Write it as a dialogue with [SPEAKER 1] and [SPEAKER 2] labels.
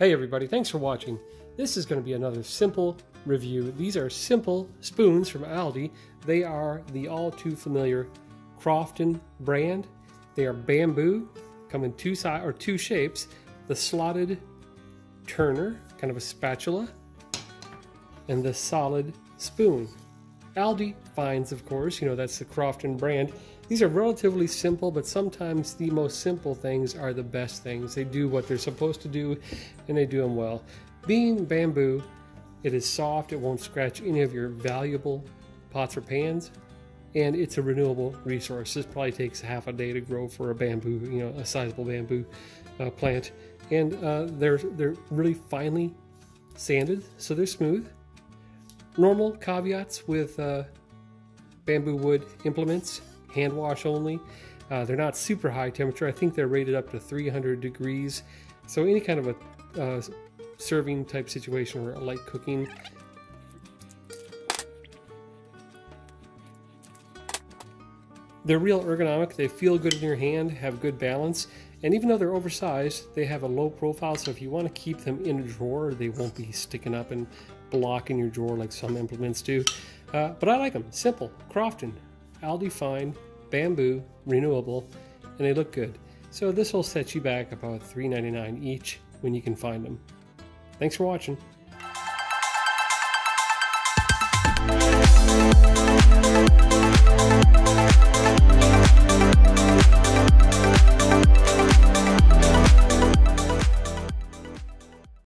[SPEAKER 1] Hey everybody, thanks for watching. This is going to be another simple review. These are simple spoons from Aldi. They are the all too familiar Crofton brand. They are bamboo, come in two size or two shapes. The slotted turner, kind of a spatula, and the solid spoon. Aldi finds, of course, you know, that's the Crofton brand. These are relatively simple, but sometimes the most simple things are the best things. They do what they're supposed to do, and they do them well. Being bamboo, it is soft, it won't scratch any of your valuable pots or pans, and it's a renewable resource. This probably takes half a day to grow for a bamboo, you know, a sizable bamboo uh, plant. And uh, they're, they're really finely sanded, so they're smooth. Normal caveats with uh, bamboo wood implements hand wash only. Uh, they're not super high temperature. I think they're rated up to 300 degrees. So any kind of a uh, serving type situation or a light cooking. They're real ergonomic. They feel good in your hand, have good balance. And even though they're oversized, they have a low profile. So if you want to keep them in a drawer, they won't be sticking up and blocking your drawer like some implements do. Uh, but I like them. Simple. Crofton. Aldi Find, bamboo, renewable, and they look good. So this will set you back about $3.99 each when you can find them. Thanks for watching.